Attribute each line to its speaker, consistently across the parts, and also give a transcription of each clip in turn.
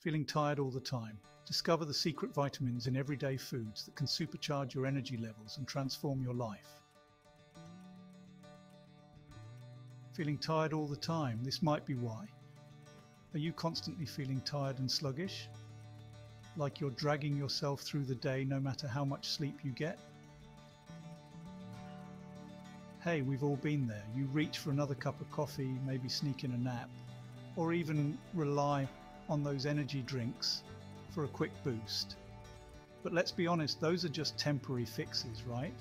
Speaker 1: Feeling tired all the time? Discover the secret vitamins in everyday foods that can supercharge your energy levels and transform your life. Feeling tired all the time? This might be why. Are you constantly feeling tired and sluggish? Like you're dragging yourself through the day no matter how much sleep you get? Hey, we've all been there. You reach for another cup of coffee, maybe sneak in a nap, or even rely on those energy drinks for a quick boost. But let's be honest, those are just temporary fixes, right?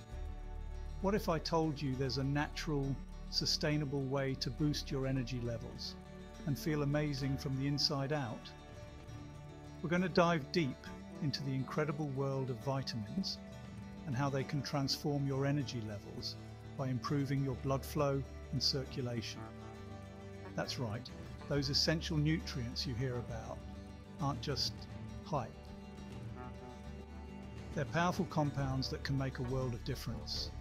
Speaker 1: What if I told you there's a natural, sustainable way to boost your energy levels and feel amazing from the inside out? We're going to dive deep into the incredible world of vitamins and how they can transform your energy levels by improving your blood flow and circulation. That's right, those essential nutrients you hear about aren't just hype. They're powerful compounds that can make a world of difference.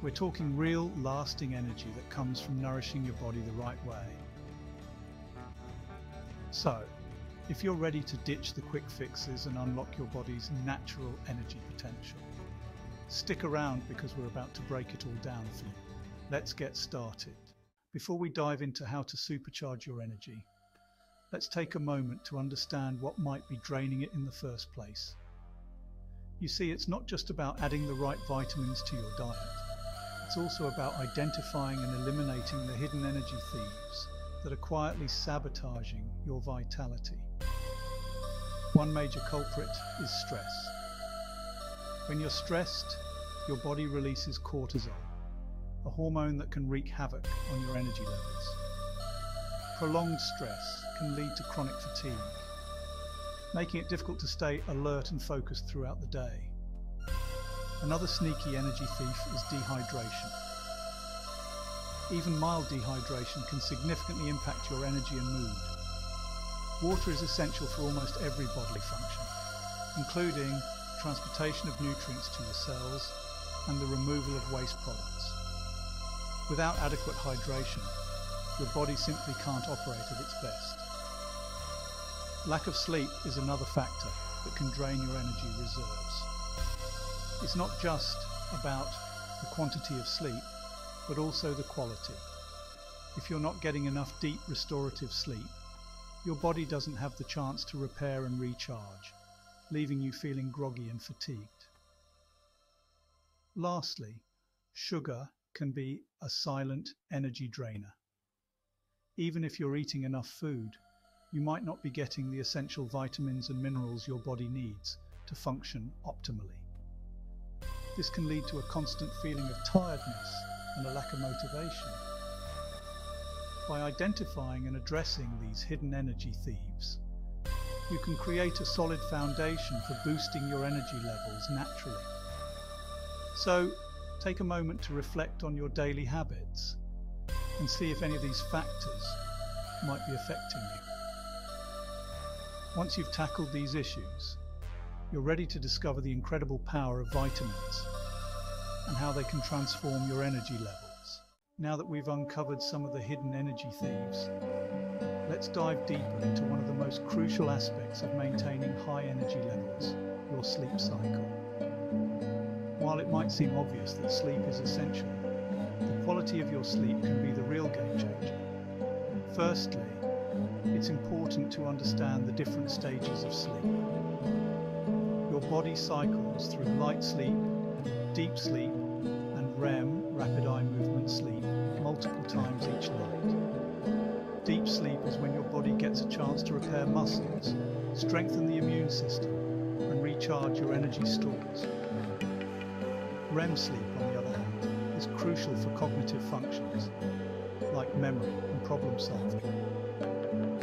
Speaker 1: We're talking real, lasting energy that comes from nourishing your body the right way. So, if you're ready to ditch the quick fixes and unlock your body's natural energy potential, stick around because we're about to break it all down for you. Let's get started. Before we dive into how to supercharge your energy, let's take a moment to understand what might be draining it in the first place. You see, it's not just about adding the right vitamins to your diet, it's also about identifying and eliminating the hidden energy thieves that are quietly sabotaging your vitality. One major culprit is stress. When you're stressed, your body releases cortisol, a hormone that can wreak havoc on your energy levels. Prolonged stress can lead to chronic fatigue, making it difficult to stay alert and focused throughout the day. Another sneaky energy thief is dehydration. Even mild dehydration can significantly impact your energy and mood. Water is essential for almost every bodily function, including transportation of nutrients to your cells and the removal of waste products. Without adequate hydration, your body simply can't operate at its best. Lack of sleep is another factor that can drain your energy reserves. It's not just about the quantity of sleep, but also the quality. If you're not getting enough deep restorative sleep, your body doesn't have the chance to repair and recharge, leaving you feeling groggy and fatigued. Lastly, sugar can be a silent energy drainer. Even if you're eating enough food, you might not be getting the essential vitamins and minerals your body needs to function optimally. This can lead to a constant feeling of tiredness and a lack of motivation. By identifying and addressing these hidden energy thieves, you can create a solid foundation for boosting your energy levels naturally. So, take a moment to reflect on your daily habits and see if any of these factors might be affecting you. Once you've tackled these issues, you're ready to discover the incredible power of vitamins and how they can transform your energy levels. Now that we've uncovered some of the hidden energy thieves, let's dive deeper into one of the most crucial aspects of maintaining high energy levels, your sleep cycle. While it might seem obvious that sleep is essential, the quality of your sleep can be the real game changer. Firstly, it's important to understand the different stages of sleep. Your body cycles through light sleep, deep sleep, and REM, rapid eye movement sleep, multiple times each night. Deep sleep is when your body gets a chance to repair muscles, strengthen the immune system, and recharge your energy stores. REM sleep, on the other hand, is crucial for cognitive functions like memory and problem solving.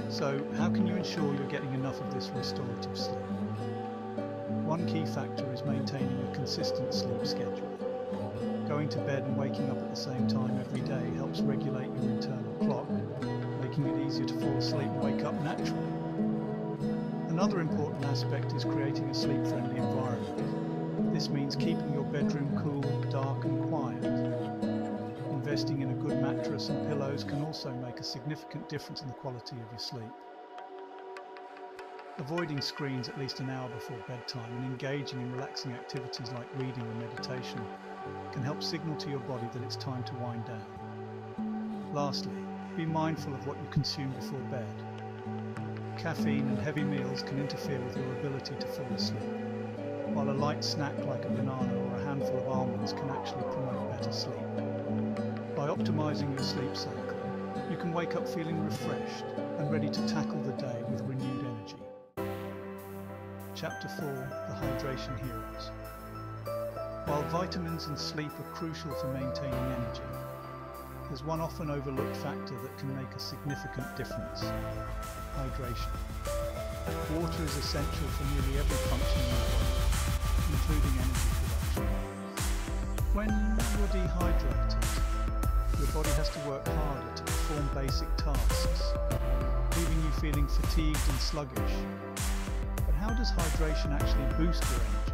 Speaker 1: So, how can you ensure you're getting enough of this restorative sleep? One key factor is maintaining a consistent sleep schedule. Going to bed and waking up at the same time every day helps regulate your internal clock, making it easier to fall asleep and wake up naturally. Another important aspect is creating a sleep-friendly environment. This means keeping your bedroom cool, dark and quiet. investing in a good mattress and pillows can also make a significant difference in the quality of your sleep. Avoiding screens at least an hour before bedtime and engaging in relaxing activities like reading or meditation can help signal to your body that it's time to wind down. Lastly, be mindful of what you consume before bed. Caffeine and heavy meals can interfere with your ability to fall asleep, while a light snack like a banana or a handful of almonds can actually promote better sleep. By optimizing your sleep cycle, you can wake up feeling refreshed and ready to tackle the day with renewed energy. Chapter 4 The Hydration Heroes. While vitamins and sleep are crucial for maintaining energy, there's one often overlooked factor that can make a significant difference hydration. Water is essential for nearly every function in the body, including energy production. When you're dehydrated, your body has to work harder to perform basic tasks, leaving you feeling fatigued and sluggish But how does hydration actually boost your energy?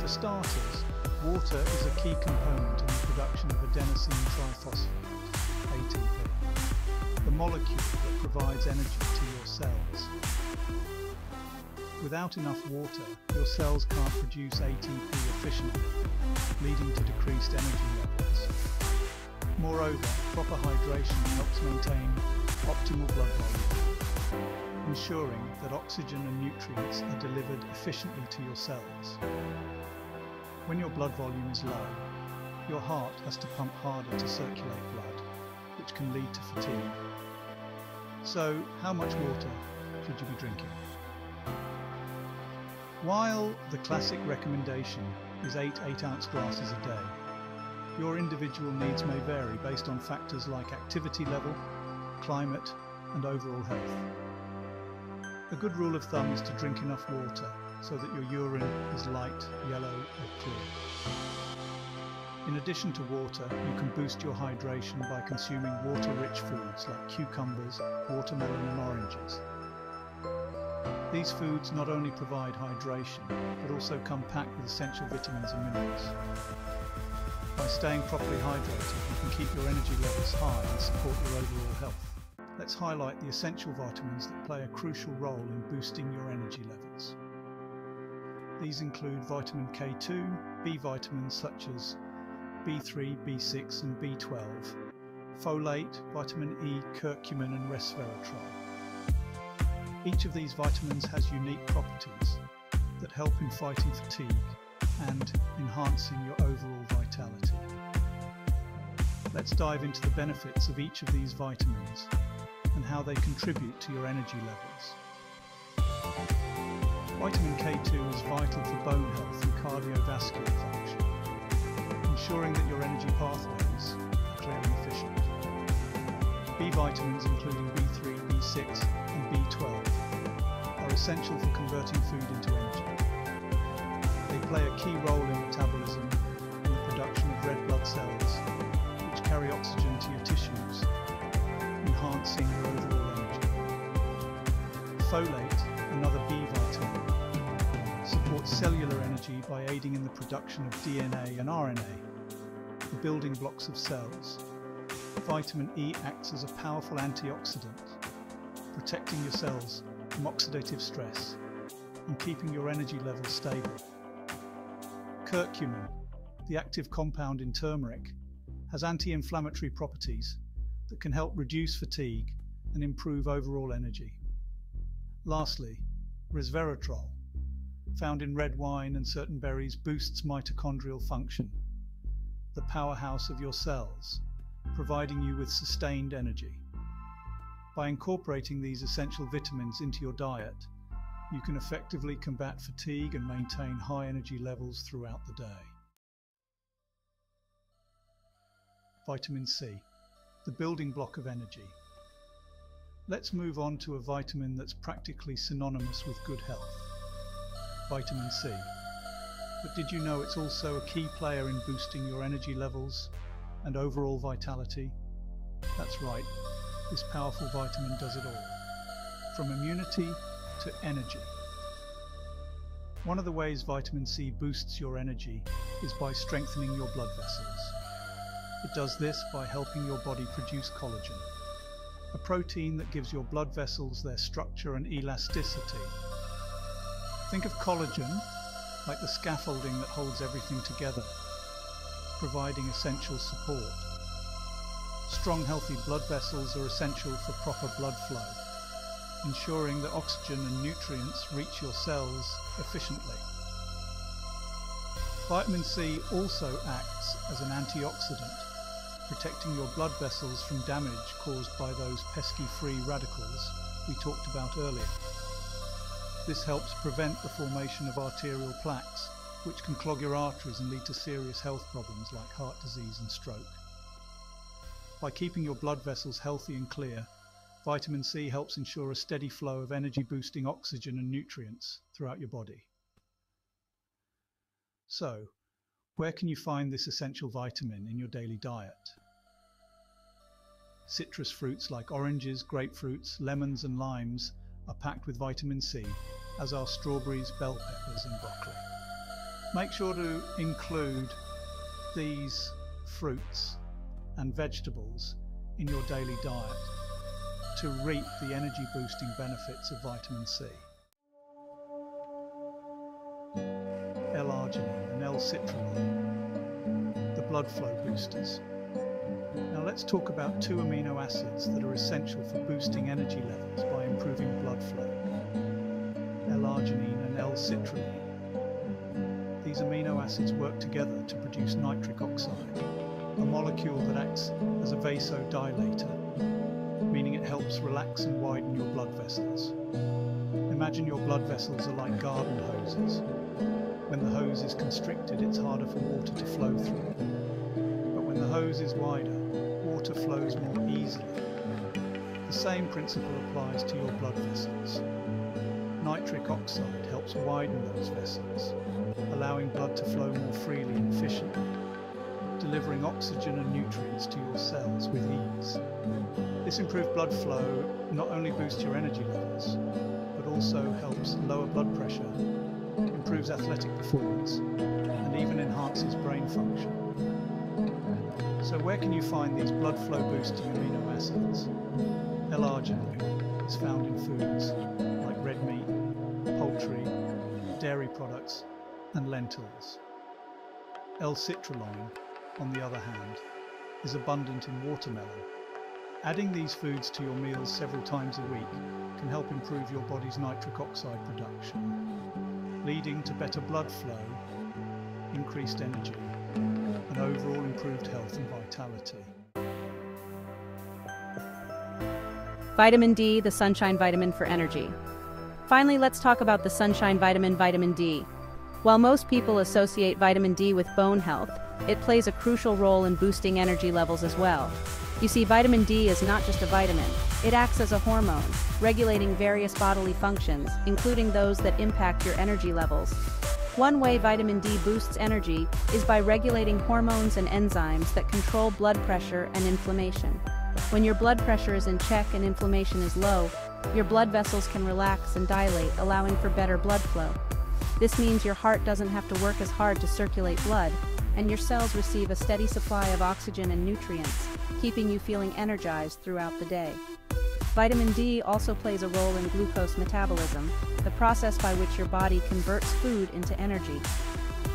Speaker 1: For starters, water is a key component in the production of adenosine triphosphate, ATP, the molecule that provides energy to your cells. Without enough water, your cells can't produce ATP efficiently, leading to decreased energy levels. Moreover, proper hydration helps maintain optimal blood volume ensuring that oxygen and nutrients are delivered efficiently to your cells. When your blood volume is low, your heart has to pump harder to circulate blood, which can lead to fatigue. So, how much water should you be drinking? While the classic recommendation is 8 8 ounce glasses a day, your individual needs may vary based on factors like activity level, climate, and overall health. A good rule of thumb is to drink enough water so that your urine is light, yellow or clear. In addition to water, you can boost your hydration by consuming water-rich foods like cucumbers, watermelon and oranges. These foods not only provide hydration, but also come packed with essential vitamins and minerals. By staying properly hydrated, you can keep your energy levels high and support your overall health let's highlight the essential vitamins that play a crucial role in boosting your energy levels. These include vitamin K2, B vitamins such as B3, B6 and B12, folate, vitamin E, curcumin and resveratrol. Each of these vitamins has unique properties that help in fighting fatigue and enhancing your overall vitality. Let's dive into the benefits of each of these vitamins and how they contribute to your energy levels. Vitamin K2 is vital for bone health and cardiovascular function, ensuring that your energy pathways are clear and efficient. B vitamins including B3, B6 and B12 are essential for converting food into energy. They play a key role in metabolism and the production of red blood cells, which carry oxygen to your tissues enhancing your overall energy. Folate, another B vitamin, supports cellular energy by aiding in the production of DNA and RNA, the building blocks of cells. Vitamin E acts as a powerful antioxidant, protecting your cells from oxidative stress and keeping your energy levels stable. Curcumin, the active compound in turmeric, has anti-inflammatory properties that can help reduce fatigue and improve overall energy. Lastly, resveratrol, found in red wine and certain berries, boosts mitochondrial function, the powerhouse of your cells, providing you with sustained energy. By incorporating these essential vitamins into your diet, you can effectively combat fatigue and maintain high energy levels throughout the day. Vitamin C the building block of energy. Let's move on to a vitamin that's practically synonymous with good health vitamin C. But did you know it's also a key player in boosting your energy levels and overall vitality? That's right, this powerful vitamin does it all. From immunity to energy. One of the ways vitamin C boosts your energy is by strengthening your blood vessels. It does this by helping your body produce collagen, a protein that gives your blood vessels their structure and elasticity. Think of collagen like the scaffolding that holds everything together, providing essential support. Strong healthy blood vessels are essential for proper blood flow, ensuring that oxygen and nutrients reach your cells efficiently. Vitamin C also acts as an antioxidant, protecting your blood vessels from damage caused by those pesky free radicals we talked about earlier. This helps prevent the formation of arterial plaques, which can clog your arteries and lead to serious health problems like heart disease and stroke. By keeping your blood vessels healthy and clear, vitamin C helps ensure a steady flow of energy boosting oxygen and nutrients throughout your body. So, where can you find this essential vitamin in your daily diet? Citrus fruits like oranges, grapefruits, lemons and limes are packed with vitamin C, as are strawberries, bell peppers and broccoli. Make sure to include these fruits and vegetables in your daily diet to reap the energy boosting benefits of vitamin C. L-arginine and L-citrulline, the blood flow boosters. Now let's talk about two amino acids that are essential for boosting energy levels by improving blood flow. L-arginine and L-citrulline. These amino acids work together to produce nitric oxide, a molecule that acts as a vasodilator, meaning it helps relax and widen your blood vessels. Imagine your blood vessels are like garden hoses. When the hose is constricted, it's harder for water to flow through. But when the hose is wider, water flows more easily. The same principle applies to your blood vessels. Nitric oxide helps widen those vessels, allowing blood to flow more freely and efficiently, delivering oxygen and nutrients to your cells with ease. This improved blood flow not only boosts your energy levels, but also helps lower blood pressure, improves athletic performance, and even enhances brain function. So where can you find these blood flow boosting amino acids? L-arginine is found in foods like red meat, poultry, dairy products, and lentils. L-citrulline, on the other hand, is abundant in watermelon. Adding these foods to your meals several times a week can help improve your body's nitric oxide production, leading to better blood flow, increased energy, and overall improved health and vitality.
Speaker 2: Vitamin D, the sunshine vitamin for energy. Finally, let's talk about the sunshine vitamin, vitamin D. While most people associate vitamin D with bone health, it plays a crucial role in boosting energy levels as well. You see, vitamin D is not just a vitamin, it acts as a hormone, regulating various bodily functions, including those that impact your energy levels. One way vitamin D boosts energy is by regulating hormones and enzymes that control blood pressure and inflammation. When your blood pressure is in check and inflammation is low, your blood vessels can relax and dilate, allowing for better blood flow. This means your heart doesn't have to work as hard to circulate blood, and your cells receive a steady supply of oxygen and nutrients, keeping you feeling energized throughout the day. Vitamin D also plays a role in glucose metabolism, the process by which your body converts food into energy.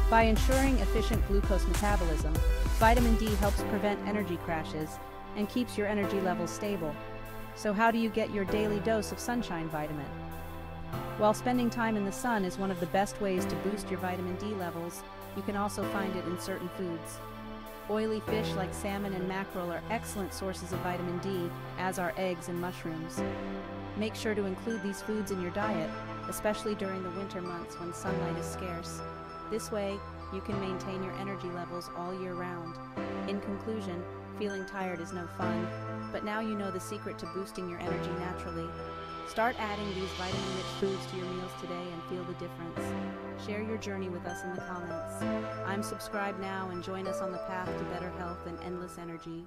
Speaker 2: By ensuring efficient glucose metabolism, vitamin D helps prevent energy crashes and keeps your energy levels stable. So how do you get your daily dose of sunshine vitamin? While spending time in the sun is one of the best ways to boost your vitamin D levels, you can also find it in certain foods. Oily fish like salmon and mackerel are excellent sources of vitamin D, as are eggs and mushrooms. Make sure to include these foods in your diet, especially during the winter months when sunlight is scarce. This way, you can maintain your energy levels all year round. In conclusion, feeling tired is no fun, but now you know the secret to boosting your energy naturally. Start adding these vitamin-rich foods to your meals today and feel the difference. Share your journey with us in the comments. I'm subscribed now and join us on the path to better health and endless energy.